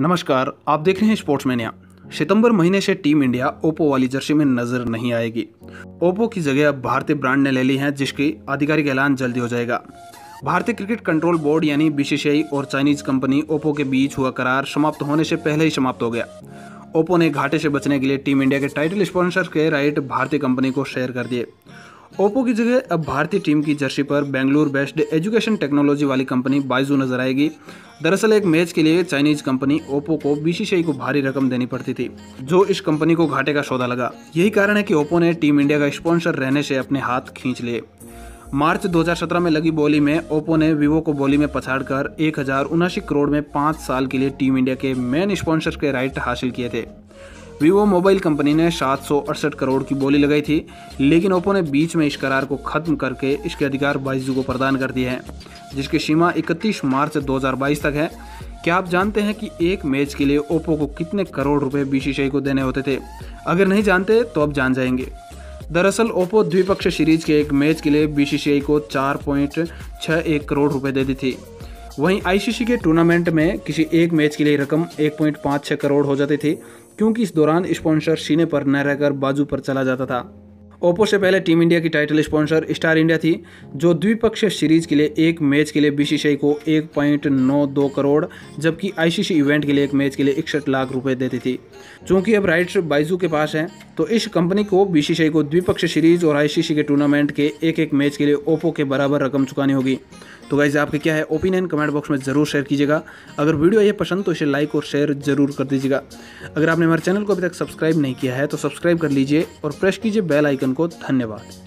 नमस्कार, आप देख रहे हैं स्पोर्ट्स मैनिया सितंबर महीने से टीम इंडिया ओप्पो वाली जर्सी में नज़र नहीं आएगी। ओप्पो की जगह अब भारतीय ब्रांड ने ले ली है, जिसकी आधिकारिक ऐलान जल्दी हो जाएगा। भारतीय क्रिकेट कंट्रोल बोर्ड यानी बीसीसीआई और चाइनीज़ कंपनी ओप्पो के बीच हुआ करार समाप्त होने से पहले ही समाप्त हो गया। ओप्पो ने घाटे से बचने के लिए टीम इंडिया के टाइटल स्पॉन्सर के राइट भारतीय कंपनी को शेयर कर दिए। ओप्पो की जगह अब भारतीय टीम की जर्सी पर बेंगलुरु बेस्ड एजुकेशन टेक्नोलॉजी वाली कंपनी बाइजू नज़र आएगी। दरअसल एक मैच के लिए चाइनीज़ कंपनी ओप्पो को बीसीसीआई को भारी रकम देनी पड़ती थी, जो इस कंपनी को घाटे का सौदा लगा। यही कारण है कि ओप्पो ने टीम इंडिया का स्पॉन्सर रहने से अपने हाथ खींच लिए। मार्च 2017 में लगी बोली में ओप्पो ने वीवो को बोली में पछाड़कर एक करोड़ में पाँच साल के लिए टीम इंडिया के मेन स्पॉन्सर के राइट हासिल किए थे। वीवो मोबाइल कंपनी ने सात सौ अड़सठ करोड़ की बोली लगाई थी, लेकिन ओप्पो ने बीच में इस करार को खत्म करके इसके अधिकार बाइजू को प्रदान कर दिए हैं, जिसकी सीमा 31 मार्च 2022 तक है। क्या आप जानते हैं कि एक मैच के लिए ओप्पो को कितने करोड़ रुपए बीसीसीआई को देने होते थे? अगर नहीं जानते तो अब जान जाएँगे। दरअसल ओप्पो द्विपक्षीय सीरीज़ के एक मैच के लिए बीसीसीआई को चार करोड़ रुपए दे दी थी। वहीं आईसीसी के टूर्नामेंट में किसी एक मैच के लिए रकम 1.56 करोड़ हो जाती थी। क्योंकि इस दौरान स्पॉन्सर सीने पर न रहकर बाजू पर चला जाता था। ओप्पो से पहले टीम इंडिया की टाइटल स्पॉन्सर स्टार इंडिया थी, जो द्विपक्षीय सीरीज़ के लिए एक मैच के लिए बीसीसीआई को 1.92 करोड़, जबकि आईसीसी इवेंट के लिए एक मैच के लिए इकसठ लाख रुपए देती थी। चूँकि अब राइट्स बाइजू के पास हैं तो इस कंपनी को बीसीसीआई को द्विपक्षीय सीरीज़ और आईसीसी के टूर्नामेंट के एक एक मैच के लिए ओप्पो के बराबर रकम चुकानी होगी। तो गाइज़ आपके क्या है ओपिनियन कमेंट बॉक्स में ज़रूर शेयर कीजिएगा। अगर वीडियो ये पसंद तो इसे लाइक और शेयर ज़रूर कर दीजिएगा। अगर आपने हमारे चैनल को अभी तक सब्सक्राइब नहीं किया है तो सब्सक्राइब कर लीजिए और प्रेस कीजिए बेल आइकन को। धन्यवाद।